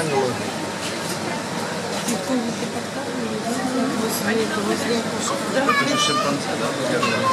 правила. Они повозли. Да. Шимпанзе, да,